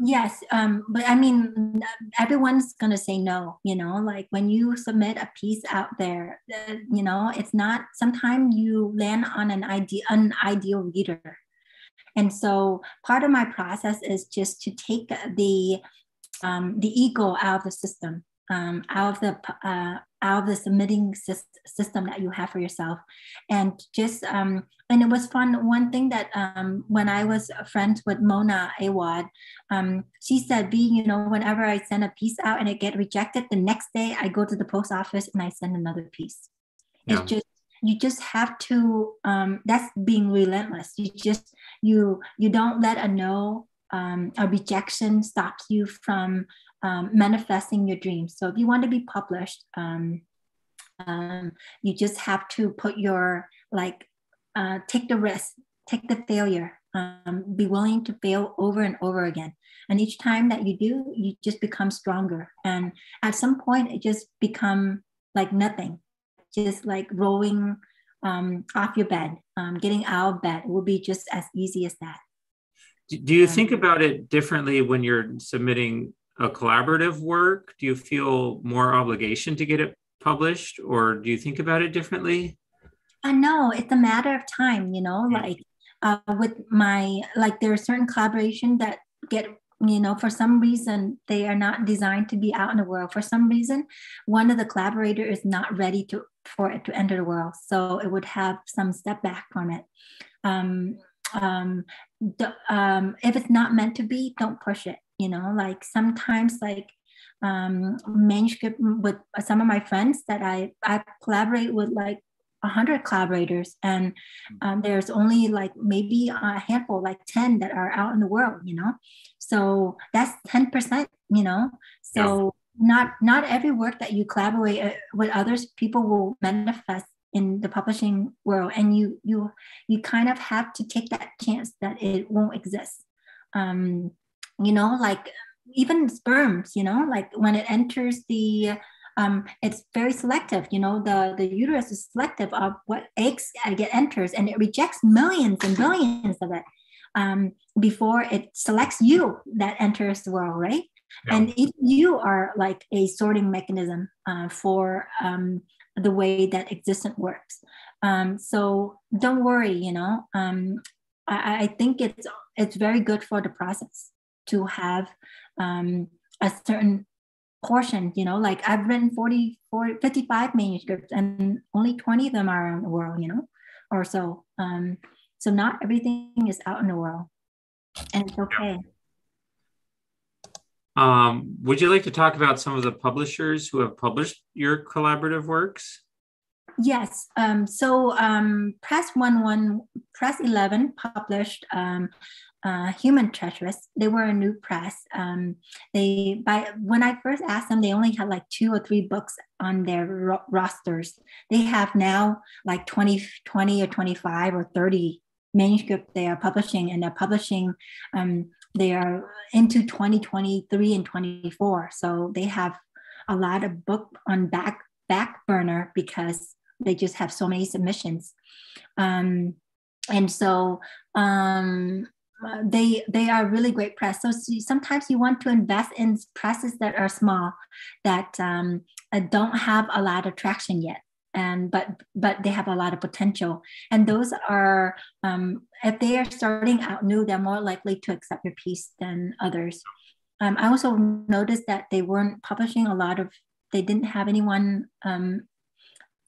Yes, um, but I mean, everyone's gonna say no. You know, like when you submit a piece out there, uh, you know, it's not. Sometimes you land on an idea, an ideal reader, and so part of my process is just to take the um, the ego out of the system um, out of the uh, out of the submitting system that you have for yourself. And just um, and it was fun. One thing that um, when i was friends with mona awad um, she said b you know whenever i send a piece out and it get rejected the next day i go to the post office and i send another piece. Yeah. it's just you just have to um, that's being relentless. You just you you don't let a no um, a rejection stops you from um, manifesting your dreams. So if you want to be published, um, um, you just have to put your like uh, take the risk, take the failure, um, be willing to fail over and over again. And each time that you do, you just become stronger. And at some point, it just become like nothing, just like rolling um, off your bed, um, getting out of bed will be just as easy as that. Do you think about it differently when you're submitting a collaborative work? Do you feel more obligation to get it published, or do you think about it differently? I know it's a matter of time. You know, mm-hmm. like uh, with my like there are certain collaboration that get you know for some reason they are not designed to be out in the world for some reason one of the collaborator is not ready to for it to enter the world so it would have some step back from it um, um, the, um, if it's not meant to be don't push it you know like sometimes like um, manuscript with some of my friends that I, I collaborate with like 100 collaborators and um, there's only like maybe a handful like 10 that are out in the world you know? So that's 10% you know? So yeah. not not every work that you collaborate uh, with others people will manifest in the publishing world and you you you kind of have to take that chance that it won't exist. Um, you know like even sperms you know like when it enters the um, it's very selective you know the the uterus is selective of what eggs get enters and it rejects millions and billions of it um, before it selects you that enters the world right yeah. and even you are like a sorting mechanism uh, for um, the way that existence works um, so don't worry you know um, I, I think it's it's very good for the process to have um, a certain portion you know like i've written 40, 40 55 manuscripts and only 20 of them are in the world you know or so. Um, so not everything is out in the world and it's okay. Um, would you like to talk about some of the publishers who have published your collaborative works? Yes. Um, so um, Press One One Press Eleven published um, uh, Human Treacherous. They were a new press. Um, they by when I first asked them, they only had like two or three books on their ro- rosters. They have now like 20, 20 or 25 or 30 manuscript they are publishing and they're publishing um, they are into 2023 and 24 so they have a lot of book on back back burner because they just have so many submissions um, and so um, they they are really great press. So sometimes you want to invest in presses that are small that um, uh, don't have a lot of traction yet and but but they have a lot of potential. And those are um, if they are starting out new they're more likely to accept your piece than others. Um, i also noticed that they weren't publishing a lot of they didn't have anyone um,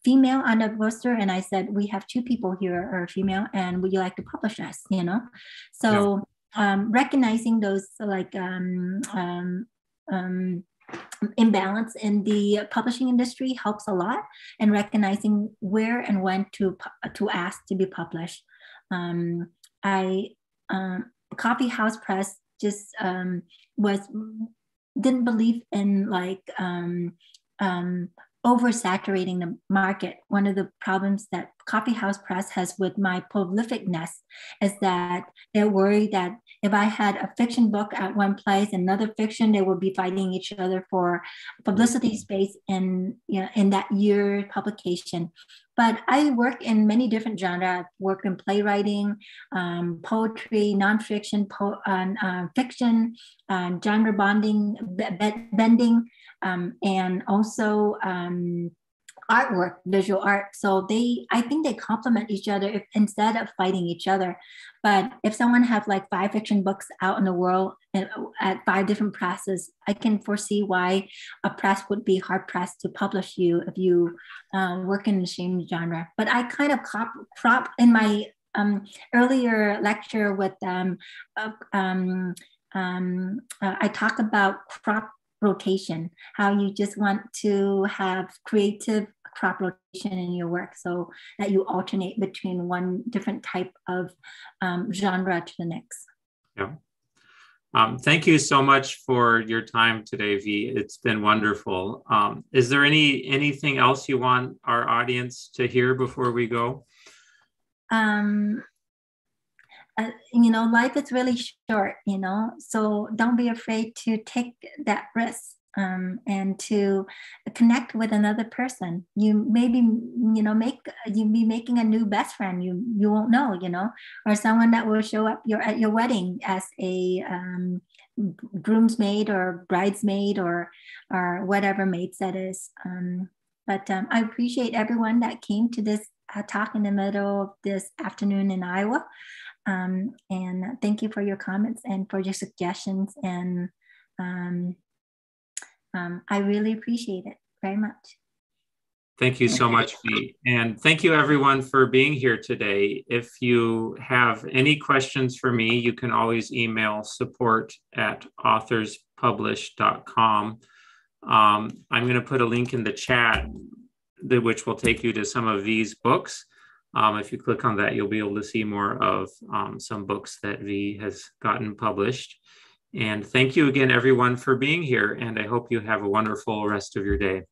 female on the roster and i said we have two people here are female and would you like to publish us? You know? So yeah. um, recognizing those like um, um, um imbalance in the publishing industry helps a lot and recognizing where and when to to ask to be published. Um, i um, coffee house press just um, was didn't believe in like um, um, oversaturating the market. One of the problems that Coffee House Press has with my prolificness is that they're worried that if I had a fiction book at one place, another fiction, they would be fighting each other for publicity space in you know, in that year publication. But I work in many different genres. I've worked in playwriting, um, poetry, nonfiction, po- uh, fiction, uh, genre bonding, be- bending um, and also um, artwork, visual art. So they, I think they complement each other if, instead of fighting each other. But if someone have like five fiction books out in the world and at five different presses, I can foresee why a press would be hard pressed to publish you if you um, work in the same genre. But I kind of crop, crop in my um, earlier lecture with um, uh, um, um, uh, I talk about crop rotation, how you just want to have creative crop rotation in your work so that you alternate between one different type of um, genre to the next. Yeah. Um, thank you so much for your time today, Vi. It's been wonderful. Um, is there any anything else you want our audience to hear before we go? Um, uh, you know, life is really short, you know, so don't be afraid to take that risk um, and to connect with another person. You maybe, you know, make you be making a new best friend. You you won't know, you know, or someone that will show up your at your wedding as a um, groomsmaid or bridesmaid or or whatever mates that is. Um, but um, I appreciate everyone that came to this uh, talk in the middle of this afternoon in Iowa. Um, and thank you for your comments and for your suggestions. And um, um, I really appreciate it very much. Thank you so much, Vi. And thank you everyone for being here today. If you have any questions for me, you can always email support at authorspublish.com. Um, I'm going to put a link in the chat, which will take you to some of these books. Um, if you click on that, you'll be able to see more of um, some books that Vi has gotten published. And thank you again, everyone, for being here. And I hope you have a wonderful rest of your day.